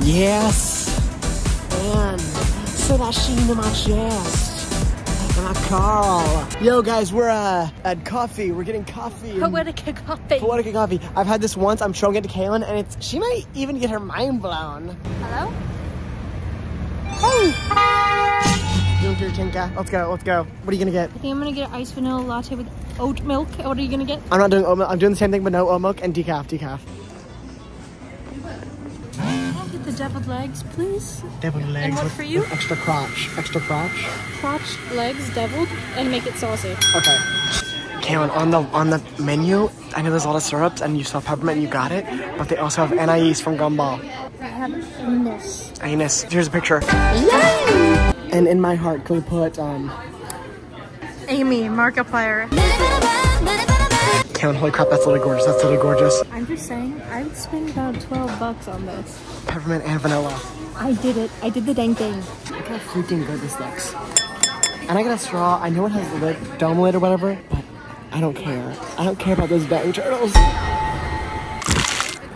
Yes. And so that shit into my chest. And my Carl. Yo, guys, we're uh, at coffee. We're getting coffee. Poetica coffee. Poetica coffee. I've had this once. I'm showing it to Kalynn, and it's she might even get her mind blown. Hello? You want your tinka? Let's go. Let's go. What are you gonna get? I think I'm gonna get an iced vanilla latte with oat milk. What are you gonna get? I'm not doing oat milk. I'm doing the same thing, but no oat milk and decaf. Decaf. I'll get the deviled legs, please. Deviled legs And what with, for you? extra crotch. Extra crotch. Crotch legs deviled and make it saucy. Okay. Kalynn, on the on the menu, I know there's a lot of syrups, and you saw peppermint, and you got it, but they also have anise from Gumball. I have anus. Anise. Here's a picture. And in my heart, can we put um? Amy, Markiplier. Kalynn, holy crap, that's literally gorgeous. That's literally gorgeous. I'm just saying, I would spend about 12 bucks on this. Peppermint and vanilla. I did it. I did the dang thing. Look how freaking good this looks. And I got a straw. I know it has a lid, dome lid or whatever, but I don't care. I don't care about those dang turtles.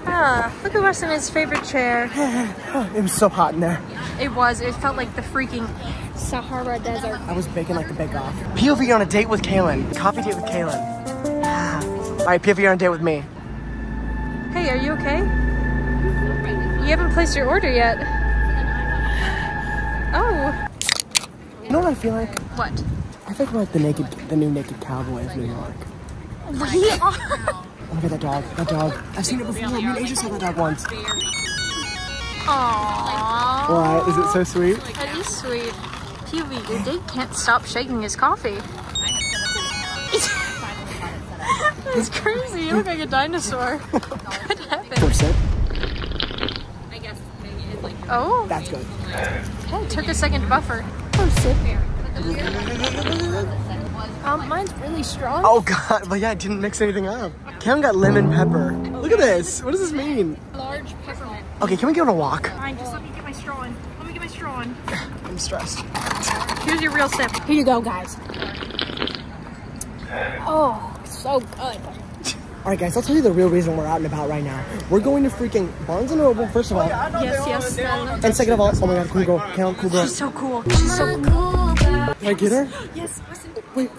Ah, look at what's in his favorite chair. It was so hot in there. It was. It felt like the freaking Sahara Desert. I was baking like the bake off. POV on a date with Kalynn. Coffee date with Kalynn. All right, POV on a date with me. Hey, are you okay? You haven't placed your order yet. Oh. You know what I feel like? What? I think we're like the naked, the new naked cowboy of New York. We are. Oh my god, that dog, that dog. I've seen it before. Me and Asia saw that dog once. Aww. Why? Is it so sweet? That is sweet. PV, your date can't stop shaking his coffee. It's crazy. You look like a dinosaur. What happened? First sip. I guess maybe it's like. Oh, That's good. hey, took a second to buffer. Oh, sip. Um, mine's really strong. Oh god, but yeah, I didn't mix anything up. Kalynn got lemon pepper. Look at this. What does this mean? Large peppermint. Okay, can we go on a walk? Fine, just let me get my straw in. Let me get my straw in. I'm stressed. Here's your real sip. Here you go, guys. Oh, so good. All right, guys, I'll tell you the real reason we're out and about right now. We're going to freaking Barnes and Noble, first of all, Yes, yes. and second of all, oh my god, cool girl, Kalynn, cool girl. She's so cool. She's so cool. Can I get her? Yes, listen. Wait,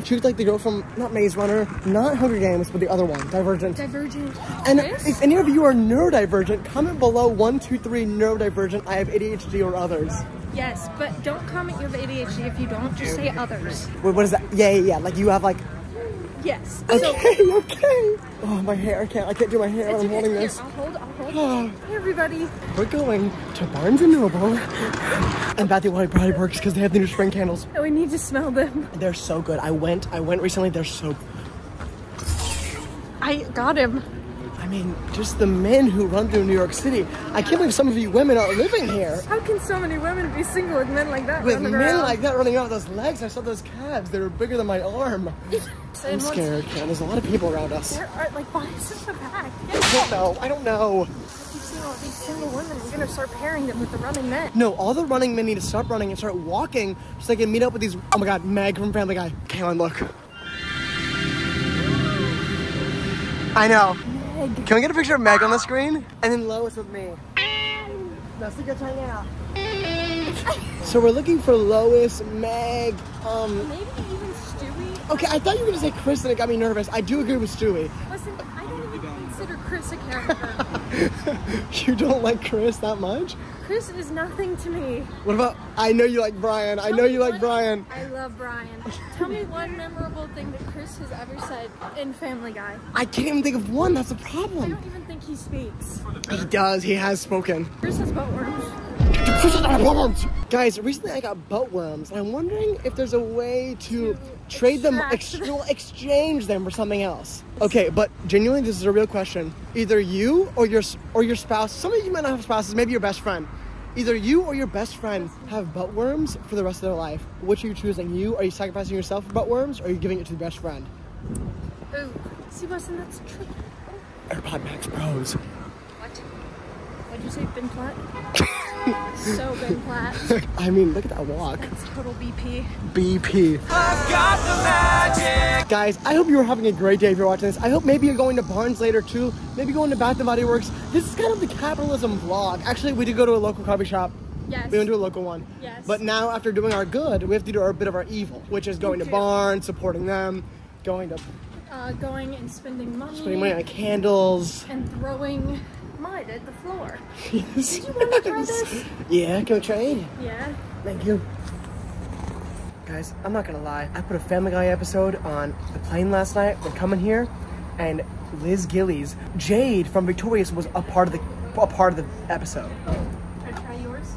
she was like the girl from not Maze Runner, not Hunger Games, but the other one, Divergent. Divergent. And Chris? if any of you are neurodivergent, comment below one, two, three, neurodivergent. I have ADHD or others. Yes, but don't comment you have ADHD if you don't. Just say others. Wait, what is that? Yeah, yeah, yeah. Like you have like. Yes. Okay, okay. Oh, my hair. I can't. I can't do my hair. I'm okay. holding Here, this. I'll hold. I'll hold. Ah. Hey, everybody. We're going to Barnes and Noble and Bath and Body Body Works because they have the new spring candles. Oh, we need to smell them. They're so good. I went. I went recently. They're so. I got him. I mean, just the men who run through New York City. I can't believe some of you women are living here. How can so many women be single with men like that? With men around? like that running around with those legs, I saw those calves. They were bigger than my arm. I'm scared, Ken. There's a lot of people around us. There are like, why is this so packed? I don't know. I don't know. All these single women. We're gonna start pairing them with the running men. No, all the running men need to stop running and start walking so they can meet up with these. Oh my god, Meg from Family Guy. Kalynn, look. I know. Meg. Can we get a picture of Meg on the screen? And then Lois with me. That's a good hang out. So we're looking for Lois, Meg, um, Maybe even Stewie. okay, I thought you were gonna say Chris and it got me nervous. I do agree with Stewie. Listen, I don't even consider Chris a character. You don't like Chris that much? Chris is nothing to me. What about, I know you like Brian. I know you like Brian. I love Brian. Tell me one memorable thing that Chris has ever said in Family Guy. I can't even think of one, that's the problem. I don't even think he speaks. He does, he has spoken. Chris has butt. Guys, recently I got butt worms, and I'm wondering if there's a way to trade them, ex- exchange them for something else. Okay, but genuinely, this is a real question. Either you or your or your spouse. Some of you might not have spouses. Maybe your best friend. Either you or your best friend have butt worms for the rest of their life. Which are you choosing? You are you sacrificing yourself for butt worms, or are you giving it to the best friend? Ooh. See, Weston, that's tricky. AirPod Max Pros. What? What'd you say Ben Platt? so good Platt. I mean, look at that walk. It's total BP. BP. Guys, I hope you are having a great day if you're watching this. I hope maybe you're going to Barnes later too. Maybe going to Bath and Body Works. This is kind of the capitalism vlog. Actually, we did go to a local coffee shop. Yes. We went to a local one. Yes. But now, after doing our good, we have to do our bit of our evil, which is going to Barnes, supporting them, going to Uh, going and spending money. spending money on candles. And throwing mud at the floor. Yes. Did you want to try this? Yeah, can we trade? Yeah. Thank you. Guys, I'm not gonna lie. I put a Family Guy episode on the plane last night. We're coming here, and Liz Gillies, Jade from Victorious was a part of the a part of the episode. Oh, Should I try yours?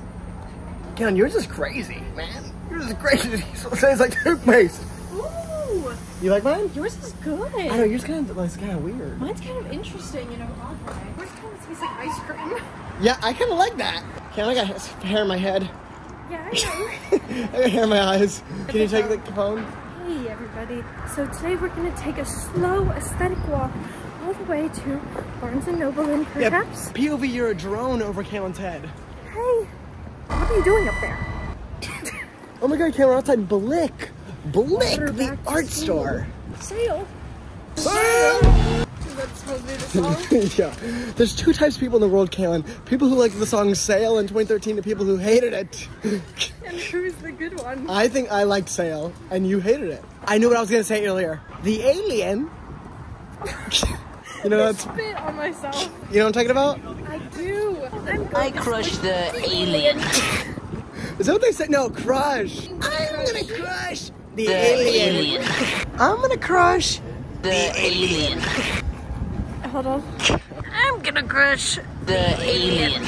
Keon, yours is crazy, man. Yours is crazy. It tastes like toothpaste. You like mine? Yours is good. I know yours kind of like kind of weird. Mine's kind of interesting, you know, odd way. Yours kind of tastes like ice cream. Yeah, I kind of like that. Keon, I got hair in my head. yeah, I know. I got hair in my eyes. Can you take the phone? Hey everybody, so today we're going to take a slow aesthetic walk all the way to Barnes & Noble and Yeah, perhaps, POV, you're a drone over Keon's head. hey, what are you doing up there? Oh my god, we're outside Blick. Blick, the art school. store. Sale. Sale! Is that supposed to be the song? yeah. There's two types of people in the world, Kalynn. People who like the song Sail in 2013 and people who hated it. and who's the good one? I think I liked Sail and you hated it. I knew what I was gonna say earlier. The alien. you know that's Spit on myself. you know what I'm talking about? I do. I'm going I to the alien. Is that what they said? No, crush. I'm gonna crush the, The alien. alien. I'm gonna crush. The alien. Hold on. I'm gonna crush. The alien.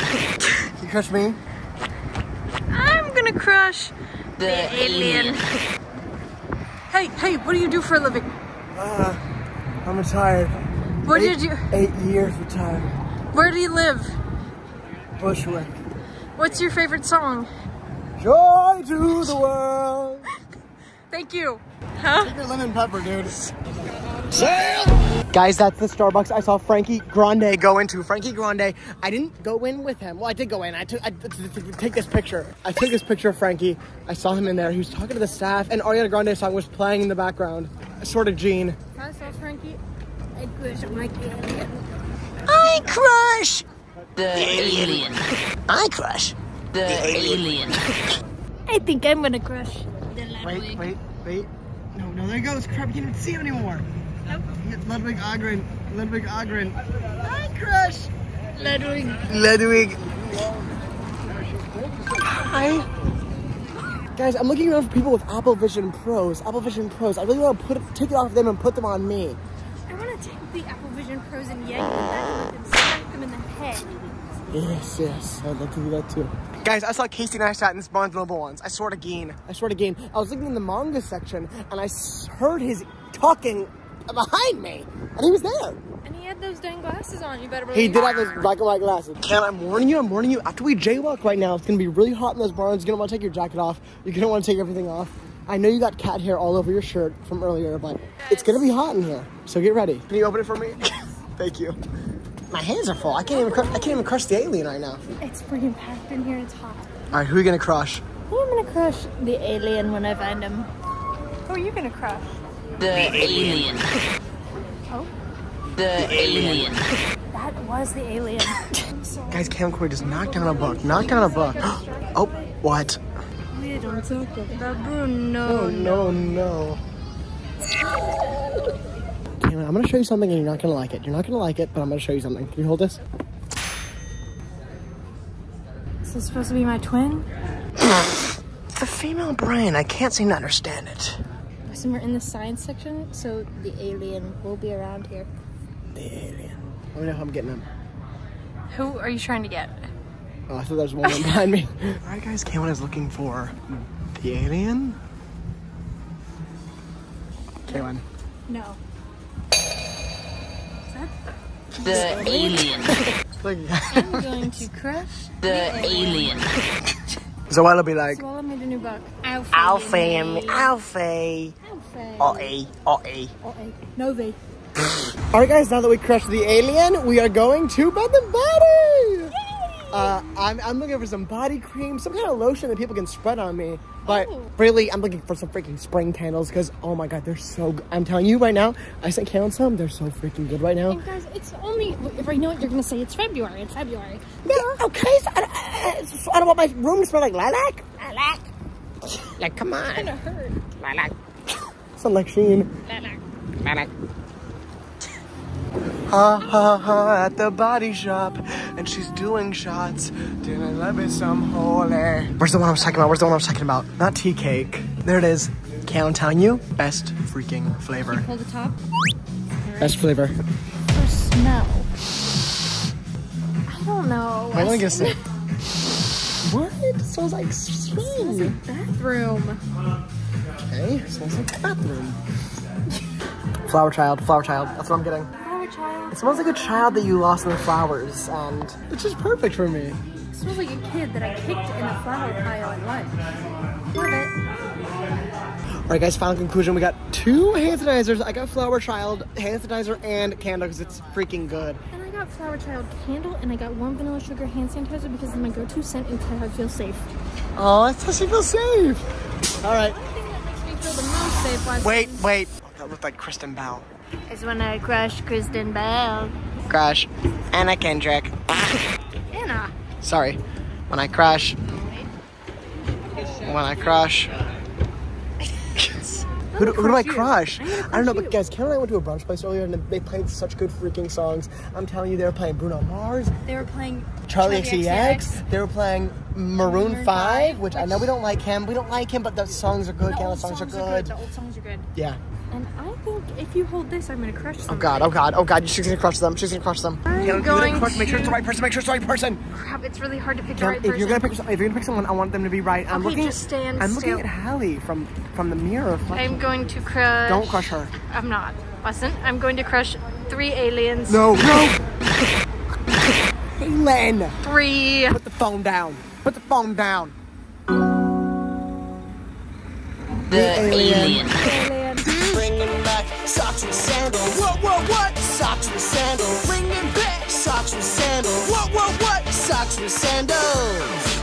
You crush me? I'm gonna crush. The alien. Hey, hey, what do you do for a living? Uh, I'm retired. What eight, did you? Eight years retired. Where do you live? Bushwick. What's your favorite song? Joy to the world. Thank you. Huh? Take your lemon pepper, dude. Sail! Guys, that's the Starbucks I saw Frankie Grande go into. Frankie Grande, I didn't go in with him. Well, I did go in. I took, I take this picture. I took this picture of Frankie. I saw him in there. He was talking to the staff, and Ariana Grande's song was playing in the background. Sort of Gene. I saw Frankie. I wish my alien. I crush. The alien. I crush. The alien. I think I'm gonna crush. Wait, wait, wait. No, no, there he goes. Crap, you can't even see him anymore. Nope. Ludwig Ahgren. Ludwig Ahgren. I crush. Ludwig. Ludwig. Hi. Guys, I'm looking around for people with Apple Vision Pros. Apple Vision Pros. I really want to put it, take it off of them and put them on me. I want to take the Apple Vision Pros and yank them back and smack them in the head. Yes, yes. I'd like to do that too. Guys, I saw Casey Neistat in this Barnes Noble once. I swear to Geen. I swear to Geen. I was looking in the manga section and I heard his talking behind me. And he was there. And he had those dang glasses on. You better believe He did have those black and white glasses. Ken, I'm warning you, I'm warning you. After we jaywalk right now, it's gonna be really hot in those barns. You're gonna wanna take your jacket off. You're gonna wanna take everything off. I know you got cat hair all over your shirt from earlier, but it's gonna be hot in here. So get ready. Can you open it for me? Thank you. My hands are full. I can't even crush, I can't even crush the alien right now. It's freaking packed in here. It's hot. All right, who are you gonna crush? I'm gonna crush the alien when I find him. Who are you gonna crush? The alien. Oh, The alien. that was the alien. Guys, Cam Corey just knocked down a book. Knocked down a book. oh, what? We don't talk about Bruno. Oh no, no. Cameron, I'm gonna show you something and you're not gonna like it. You're not gonna like it, but I'm gonna show you something. Can you hold this? Is this supposed to be my twin? the female brain. I can't seem to understand it. Listen, we're in the science section, so the alien will be around here. The alien. Let me know how I'm getting him. Who are you trying to get? Oh, I thought there was one behind me. Alright guys, Cameron is looking for the alien. Kalynn. No. The alien. I'm going to crush. The alien. Zoella be like, Swallow made a new book. Alfie. Alfie, Alfie. Alfie. Oh-a, oh-a. Oh, Novi. Alright guys, now that we crushed the alien, we are going to Bath and Body! Uh, I'm, I'm looking for some body cream, some kind of lotion that people can spread on me. But Oh. really, I'm looking for some freaking spring candles because, oh my god, they're so good. I'm telling you right now, I sent Kalynn some. They're so freaking good right now. And guys, it's only if I know what you're gonna say. It's February. It's February. Yeah, okay, so I, I, uh, I don't want my room to smell like lilac. Lilac. Like, come on. Kinda hurt. Lilac. Sound like Sheen. Lilac. Ha ha ha at the body shop, and she's doing shots. Did I love it some holy? Where's the one I was talking about? Where's the one I was talking about? Not tea cake. There it is. Can't I'm telling you, best freaking flavor. Hold the top. Best flavor. For smell. I don't know. Wait, let me get a sip. What? It smells like sweet. Smells spring. like bathroom. Okay, it smells like bathroom. Flower child, flower child. That's what I'm getting. Flower child. It smells like a child that you lost in the flowers, and it's just perfect for me. It smells like a kid that I kicked in a flower pile at lunch. Love it. All right, guys. Final conclusion: we got two hand sanitizers. I got flower child hand sanitizer and candle because it's freaking good. And I got flower child candle and I got warm vanilla sugar hand sanitizer because it's my go-to scent and how I feel safe. Oh, that's how she feels safe. All right. I think that makes me feel the most safe. Wes. Wait, wait. That looked like Kristen Bell. Is when I crush Kristen Bell. Crush. Anna Kendrick. Anna. Sorry. When I crush. When I crush. Who do, who do I crush? I'm gonna I don't know, but guys, Ken and I went to a brunch place earlier and they played such good freaking songs. I'm telling you, they were playing Bruno Mars, They were playing Charlie Charli XCX, they were playing Maroon, Maroon 5, five, which I know we don't like him. We don't like him, but the songs are good. The Ken, old songs, songs are are good. The old songs are good. Yeah. And I think if you hold this, I'm gonna crush Oh god, oh god, oh god, she's gonna crush them. She's gonna crush them. I'm Ken, you going crush, make sure it's the right person, make sure it's the right person. Crap, it's really hard to pick the right if person. you're gonna pick if you're gonna pick someone, I want them to be right. I'm Okay, looking just stand I'm looking at Hallie from from the mirror. I'm going to crush. Don't crush her. I'm not. Listen, I'm going to crush three aliens. No, no. Len, Three. put the phone down. Put the phone down. The alien. alien. Alien. What, what, what? Socks with sandals. Bringing back socks with sandals. What, what, what? Socks with sandals.